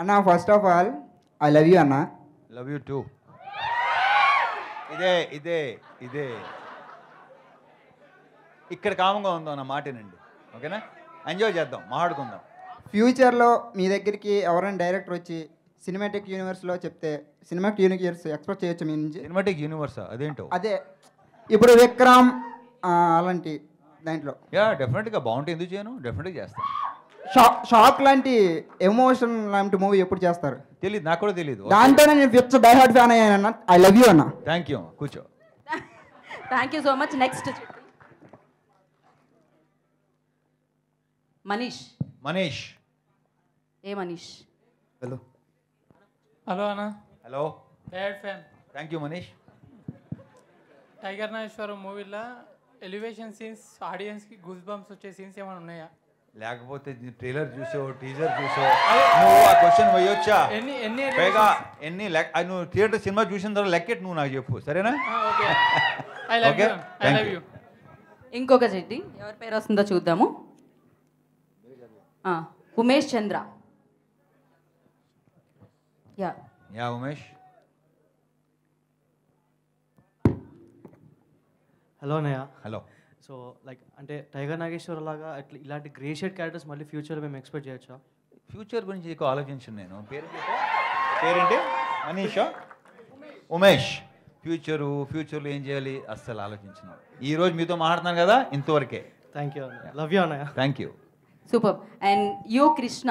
అన్న first of all I love you అన్న. Love you too ఇదే ఇదే ఇదే. ఇక్కడ కామంగా ఉందాం నా మాటేనండి ఓకేనా? ఎంజాయ్ చేద్దాం మాట్లాడుకుందాం. ఫ్యూచర్లో మీ దగ్గరికి ఎవరైనా డైరెక్టర్ వచ్చి సినిమాటిక్ యూనివర్స్లో చెప్తే సినిమాటిక్ యూనివర్స్ ఎక్స్పెక్ట్ చేయొచ్చు మీ నుంచి? సినిమాటిక్ యూనివర్సా అదేంటో? అదే ఇప్పుడు విక్రమ్ అలాంటి దాంట్లో. యా డెఫినెట్గా బాగుంటే ఎందుకు చేయను? డెఫినెట్గా చేస్తాను షాక్ షాక్ లాంటి ఎమోషన్ లాంటి మూవీ ఎప్పుడు చేస్తారు? తెలియదు నాకు కూడా తెలియదు దాంతోనే నేను ఫిఫ్త్ డైహార్డ్ ఫ్యాన్ అయ్యాను ఐ లవ్ యూ అన్న. థ్యాంక్ యూ కూర్చో. Thank you so much next Manish Manish A Manish hello hello అన్న hello bad fan thank you Manish Tiger Nageswaram మూవీలో ఎలివేషన్ సీన్స్ ఆడియన్స్కి గూస్ బంప్స్ వచ్చే సీన్స్ ఏమైనా ఉన్నాయా? లేకపోతే ట్రైలర్ చూసావు టీజర్ చూసావు నువ్వు ఆ క్వశ్చన్ వేయొచ్చా ఎన్ని ఎన్ని పైగా ఎన్ని లెక్క ఆ నువ్వు థియేటర్ సినిమా చూసిన తర్వాత లెక్కెట్ నువ్వు నాకు చెప్పు సరేనా okay I love Okay, you I thank love you. You ఇంకొక చెట్టి ఎవరి పేరు వస్తుందో చూద్దాము ఆ, Umesh Chandra yeah yeah Umesh hello అన్నయ్య హలో సో లైక్ అంటే టైగర్ నాగేశ్వర లాగా అట్లా ఇలాంటి గ్రే షేడ్ క్యారెక్టర్స్ మళ్ళీ ఫ్యూచర్లో మేము ఎక్స్పెక్ట్ చేయొచ్చా? ఫ్యూచర్ గురించి ఎక్కువ ఆలోచించను నేను. పేరు పేరేంటి? మనీషా. ఉమేష్. ఫ్యూచరు ఫ్యూచర్లో ఏం చేయాలి? అస్సలు ఆలోచించను. ఈ రోజు మీతో మాట్లాడుతున్నాను కదా ఇంతవరకే. థ్యాంక్ యూ లవ్ యూ అన్నయ్య thank you super and you Krishna